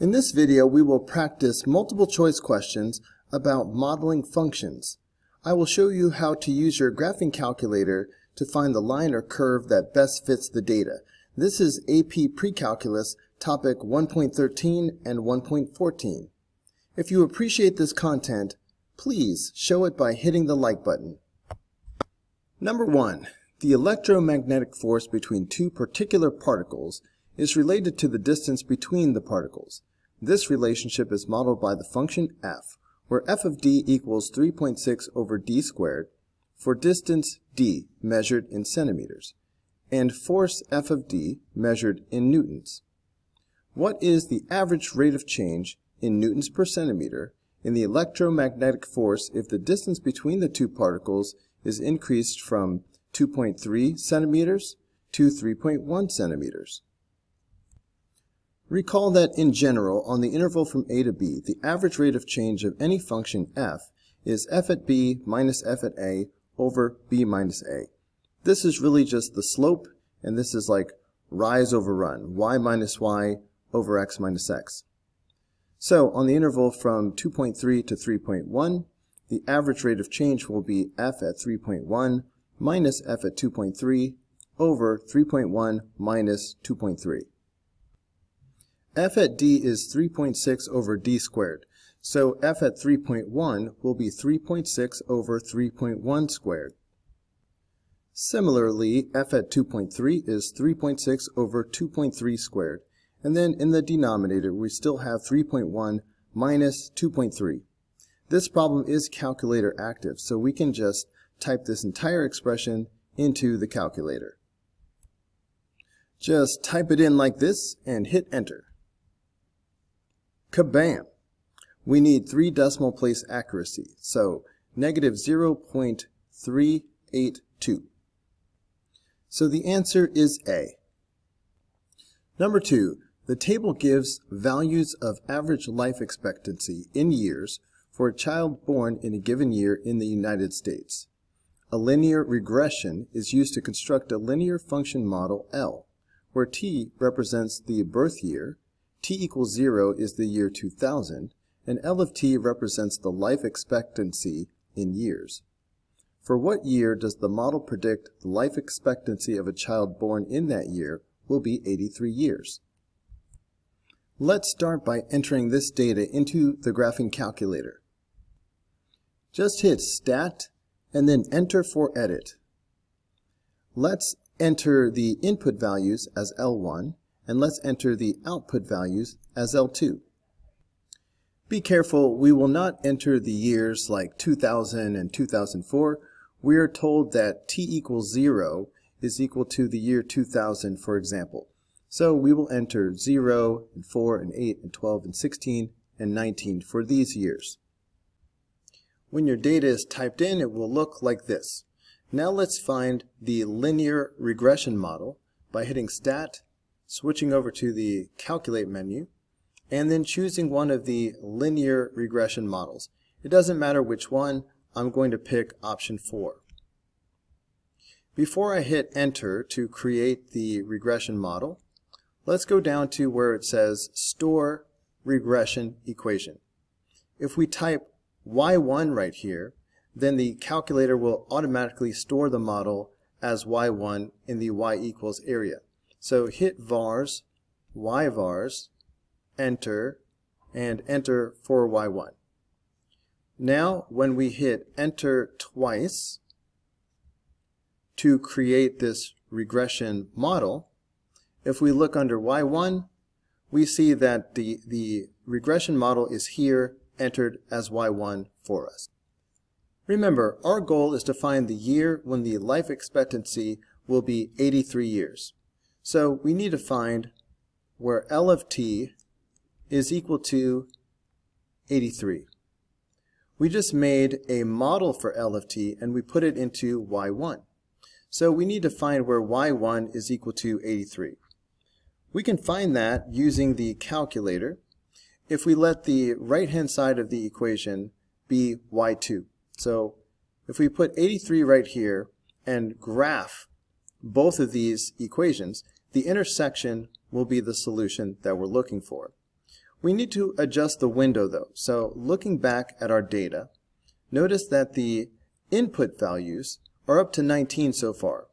In this video, we will practice multiple choice questions about modeling functions. I will show you how to use your graphing calculator to find the line or curve that best fits the data. This is AP Pre-Calculus topic 1.13 and 1.14. If you appreciate this content, please show it by hitting the like button. Number 1. The electromagnetic force between two particular particles is related to the distance between the particles. This relationship is modeled by the function f, where f of d equals 3.6 over d squared for distance d measured in centimeters, and force f of d measured in newtons. What is the average rate of change in newtons per centimeter in the electromagnetic force if the distance between the two particles is increased from 2.3 centimeters to 3.1 centimeters? Recall that in general, on the interval from a to b, the average rate of change of any function f is f at b minus f at a over b minus a. This is really just the slope, and this is like rise over run, y minus y over x minus x. So on the interval from 2.3 to 3.1, the average rate of change will be f at 3.1 minus f at 2.3 over 3.1 minus 2.3 f at d is 3.6 over d squared. So f at 3.1 will be 3.6 over 3.1 squared. Similarly, f at 2.3 is 3.6 over 2.3 squared. And then in the denominator, we still have 3.1 minus 2.3. This problem is calculator active, so we can just type this entire expression into the calculator. Just type it in like this and hit enter. Kabam! We need three decimal place accuracy, so negative 0.382. So the answer is A. Number two, the table gives values of average life expectancy in years for a child born in a given year in the United States. A linear regression is used to construct a linear function model L, where t represents the birth year t equals 0 is the year 2000, and L of t represents the life expectancy in years. For what year does the model predict the life expectancy of a child born in that year will be 83 years? Let's start by entering this data into the graphing calculator. Just hit Stat and then Enter for Edit. Let's enter the input values as L1 and let's enter the output values as L2. Be careful, we will not enter the years like 2000 and 2004. We are told that t equals 0 is equal to the year 2000, for example. So we will enter 0 and 4 and 8 and 12 and 16 and 19 for these years. When your data is typed in, it will look like this. Now let's find the linear regression model by hitting Stat switching over to the Calculate menu, and then choosing one of the linear regression models. It doesn't matter which one, I'm going to pick option 4. Before I hit enter to create the regression model, let's go down to where it says store regression equation. If we type y1 right here, then the calculator will automatically store the model as y1 in the y equals area. So hit vars, yvars, enter, and enter for y1. Now when we hit enter twice to create this regression model, if we look under y1, we see that the, the regression model is here entered as y1 for us. Remember, our goal is to find the year when the life expectancy will be 83 years. So we need to find where L of t is equal to 83. We just made a model for L of t and we put it into y1. So we need to find where y1 is equal to 83. We can find that using the calculator if we let the right-hand side of the equation be y2. So if we put 83 right here and graph both of these equations, the intersection will be the solution that we're looking for. We need to adjust the window though. So looking back at our data, notice that the input values are up to 19 so far.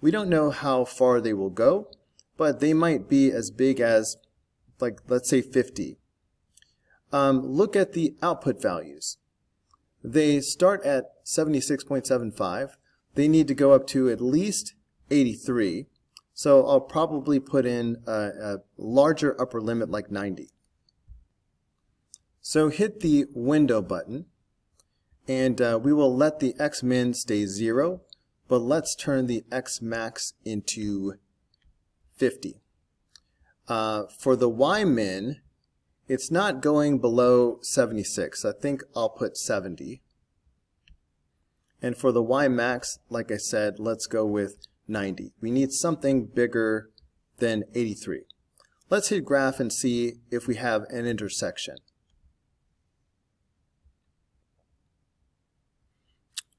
We don't know how far they will go, but they might be as big as, like, let's say 50. Um, look at the output values. They start at 76.75. They need to go up to at least 83. So I'll probably put in a, a larger upper limit like 90. So hit the window button and uh, we will let the x min stay 0 but let's turn the x max into 50. Uh, for the y min it's not going below 76. I think I'll put 70. And for the y max, like I said, let's go with 90. We need something bigger than 83. Let's hit graph and see if we have an intersection.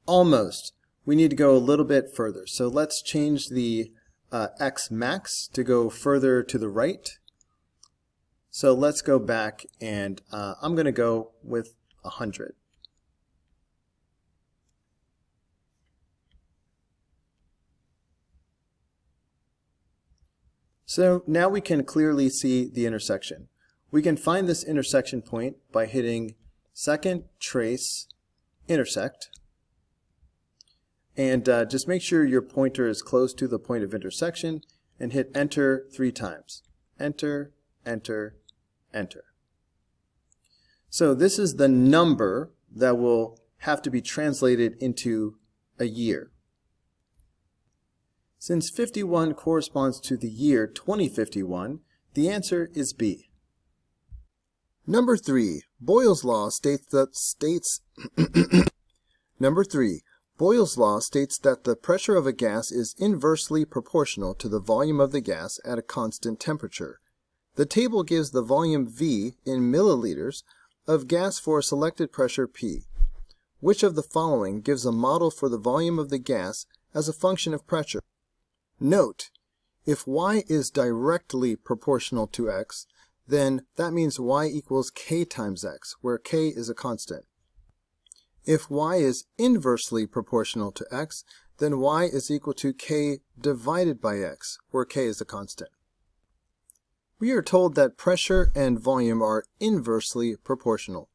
Almost. We need to go a little bit further. So let's change the uh, x max to go further to the right. So let's go back and uh, I'm going to go with 100. So now we can clearly see the intersection. We can find this intersection point by hitting second trace intersect and uh, just make sure your pointer is close to the point of intersection and hit enter three times. Enter, enter, enter. So this is the number that will have to be translated into a year. Since 51 corresponds to the year 2051, the answer is B. Number 3. Boyle's law states that states Number 3. Boyle's law states that the pressure of a gas is inversely proportional to the volume of the gas at a constant temperature. The table gives the volume V in milliliters of gas for a selected pressure P. Which of the following gives a model for the volume of the gas as a function of pressure? Note, if y is directly proportional to x, then that means y equals k times x, where k is a constant. If y is inversely proportional to x, then y is equal to k divided by x, where k is a constant. We are told that pressure and volume are inversely proportional.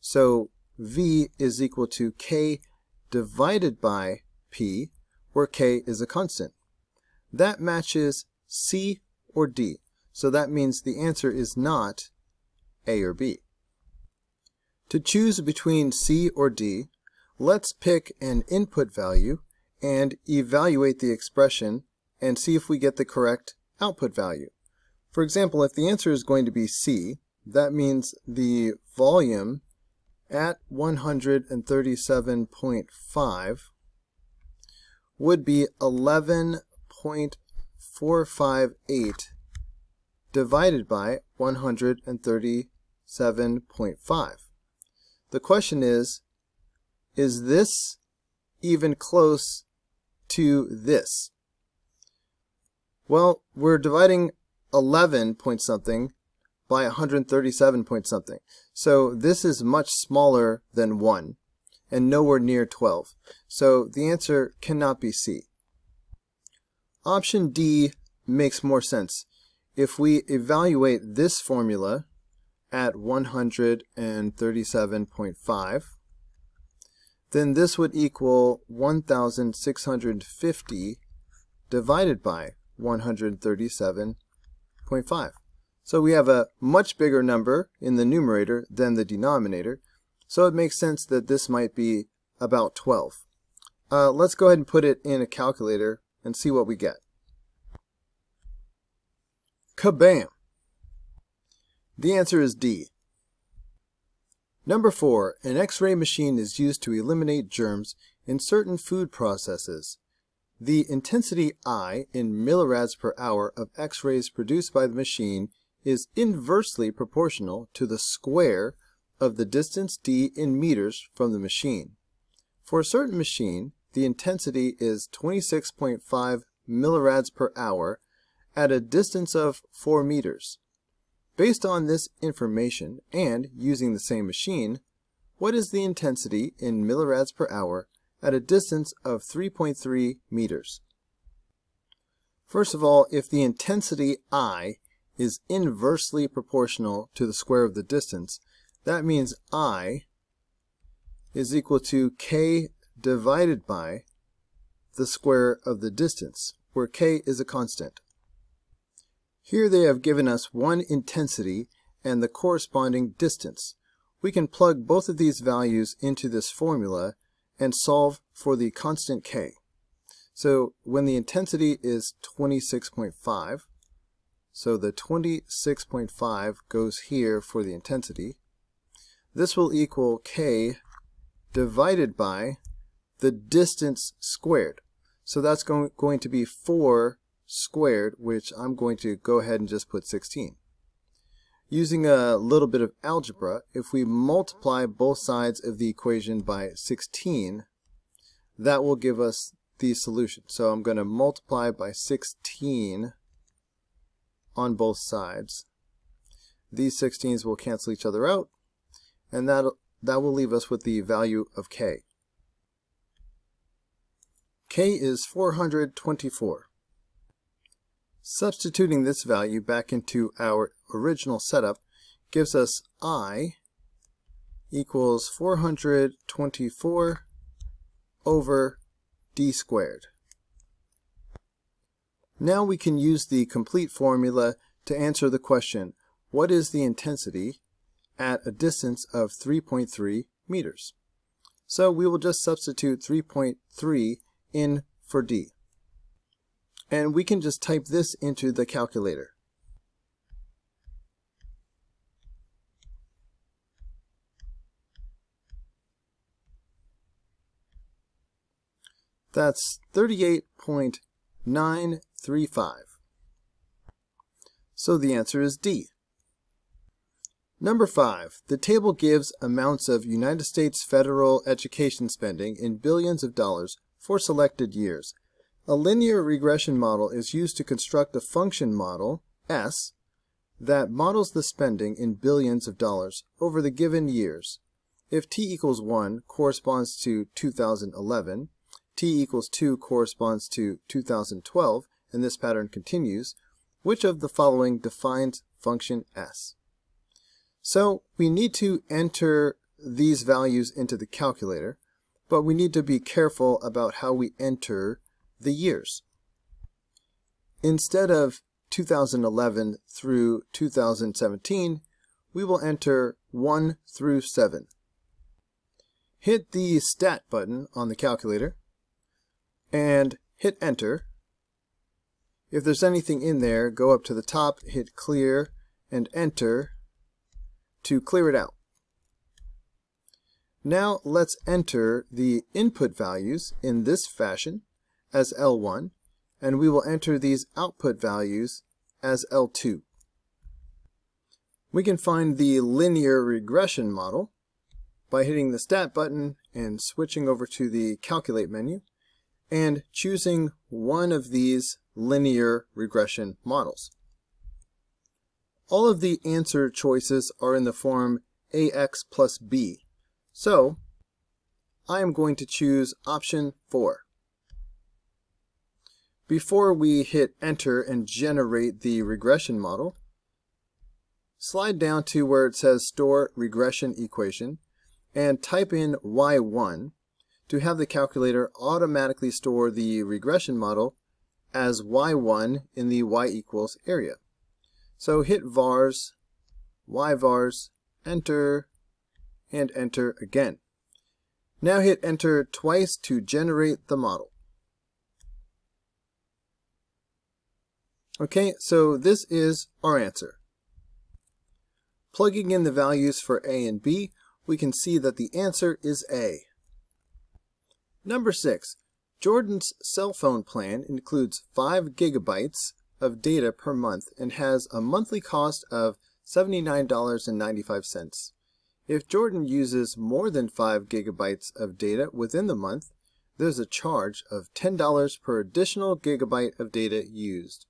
So V is equal to K divided by P, where K is a constant. That matches C or D. So that means the answer is not A or B. To choose between C or D, let's pick an input value and evaluate the expression and see if we get the correct output value. For example, if the answer is going to be C, that means the volume at 137.5 would be 11.458 divided by 137.5. The question is, is this even close to this? Well, we're dividing 11 point something by 137 point something. So this is much smaller than 1 and nowhere near 12. So the answer cannot be C. Option D makes more sense. If we evaluate this formula at 137.5, then this would equal 1,650 divided by 137.5. So we have a much bigger number in the numerator than the denominator, so it makes sense that this might be about 12. Uh, let's go ahead and put it in a calculator and see what we get. Kabam! The answer is D. Number 4. An X-ray machine is used to eliminate germs in certain food processes. The intensity I in millirads per hour of X-rays produced by the machine is inversely proportional to the square of the distance d in meters from the machine. For a certain machine, the intensity is 26.5 millirads per hour at a distance of 4 meters. Based on this information and using the same machine, what is the intensity in millirads per hour at a distance of 3.3 meters? First of all, if the intensity I is inversely proportional to the square of the distance, that means I is equal to K divided by the square of the distance, where K is a constant. Here they have given us one intensity and the corresponding distance. We can plug both of these values into this formula and solve for the constant K. So when the intensity is 26.5, so the 26.5 goes here for the intensity, this will equal K divided by the distance squared. So that's going, going to be 4 squared, which I'm going to go ahead and just put 16. Using a little bit of algebra, if we multiply both sides of the equation by 16, that will give us the solution. So I'm going to multiply by 16 on both sides. These 16s will cancel each other out, and that, that will leave us with the value of k. k is 424. Substituting this value back into our original setup gives us i equals 424 over d squared. Now we can use the complete formula to answer the question, what is the intensity at a distance of 3.3 meters? So we will just substitute 3.3 in for d. And we can just type this into the calculator. That's 38.935. So the answer is D. Number 5. The table gives amounts of United States federal education spending in billions of dollars for selected years. A linear regression model is used to construct a function model, S, that models the spending in billions of dollars over the given years. If t equals 1 corresponds to 2011, t equals 2 corresponds to 2012, and this pattern continues, which of the following defines function s? So we need to enter these values into the calculator, but we need to be careful about how we enter the years. Instead of 2011 through 2017, we will enter 1 through 7. Hit the Stat button on the calculator and hit Enter. If there's anything in there, go up to the top, hit Clear, and Enter to clear it out. Now let's enter the input values in this fashion as L1, and we will enter these output values as L2. We can find the linear regression model by hitting the Stat button and switching over to the Calculate menu and choosing one of these linear regression models. All of the answer choices are in the form ax plus b, so I am going to choose option 4. Before we hit enter and generate the regression model, slide down to where it says store regression equation and type in y1 to have the calculator automatically store the regression model as y1 in the y equals area. So hit vars, y vars, enter, and enter again. Now hit enter twice to generate the model. Okay, so this is our answer. Plugging in the values for A and B, we can see that the answer is A. Number 6. Jordan's cell phone plan includes 5 gigabytes of data per month and has a monthly cost of $79.95. If Jordan uses more than 5 gigabytes of data within the month, there's a charge of $10 per additional gigabyte of data used.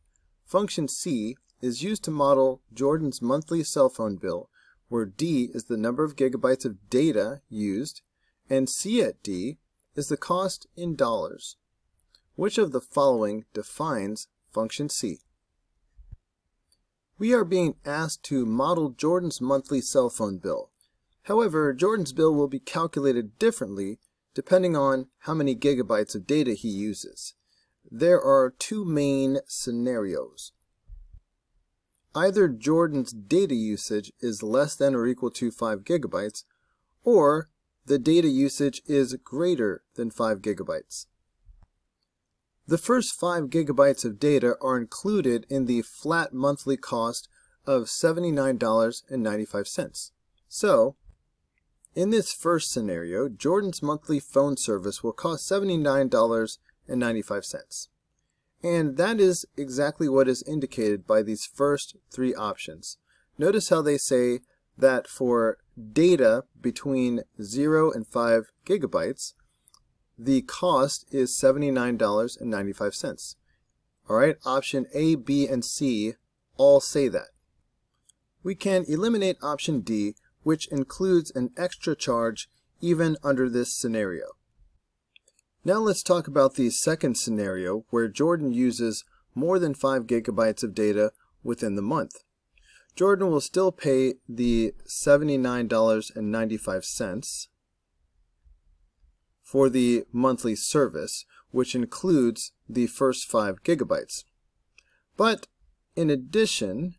Function C is used to model Jordan's monthly cell phone bill, where D is the number of gigabytes of data used, and C at D is the cost in dollars. Which of the following defines function C? We are being asked to model Jordan's monthly cell phone bill. However, Jordan's bill will be calculated differently depending on how many gigabytes of data he uses. There are two main scenarios. Either Jordan's data usage is less than or equal to 5 gigabytes, or the data usage is greater than 5 gigabytes. The first 5 gigabytes of data are included in the flat monthly cost of $79.95. So, in this first scenario, Jordan's monthly phone service will cost $79.95. And that is exactly what is indicated by these first three options. Notice how they say that for data between 0 and 5 gigabytes, the cost is $79.95. Alright, option A, B, and C all say that. We can eliminate option D, which includes an extra charge even under this scenario. Now let's talk about the second scenario where Jordan uses more than 5 gigabytes of data within the month. Jordan will still pay the $79.95 for the monthly service, which includes the first 5 gigabytes. But in addition,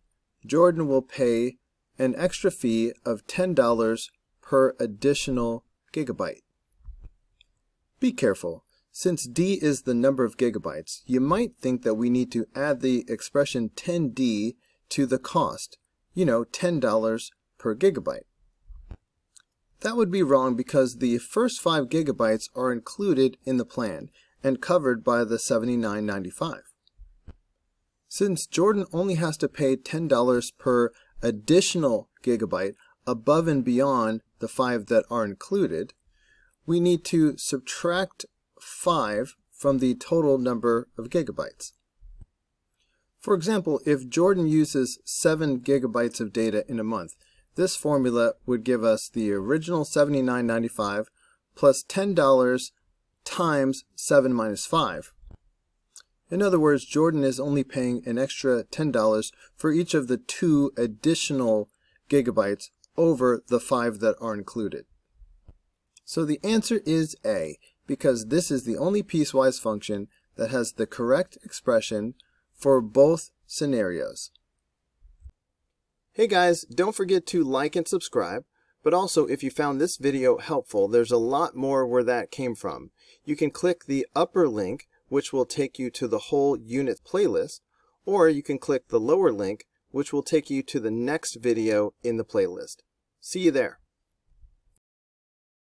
Jordan will pay an extra fee of $10 per additional gigabyte. Be careful. Since D is the number of gigabytes, you might think that we need to add the expression 10D to the cost, you know, $10 per gigabyte. That would be wrong because the first 5 gigabytes are included in the plan and covered by the $79.95. Since Jordan only has to pay $10 per additional gigabyte above and beyond the 5 that are included, we need to subtract 5 from the total number of gigabytes. For example, if Jordan uses 7 gigabytes of data in a month, this formula would give us the original $79.95 plus $10 times 7 minus 5. In other words, Jordan is only paying an extra $10 for each of the two additional gigabytes over the 5 that are included. So the answer is A, because this is the only piecewise function that has the correct expression for both scenarios. Hey guys, don't forget to like and subscribe. But also, if you found this video helpful, there's a lot more where that came from. You can click the upper link, which will take you to the whole unit playlist, or you can click the lower link, which will take you to the next video in the playlist. See you there.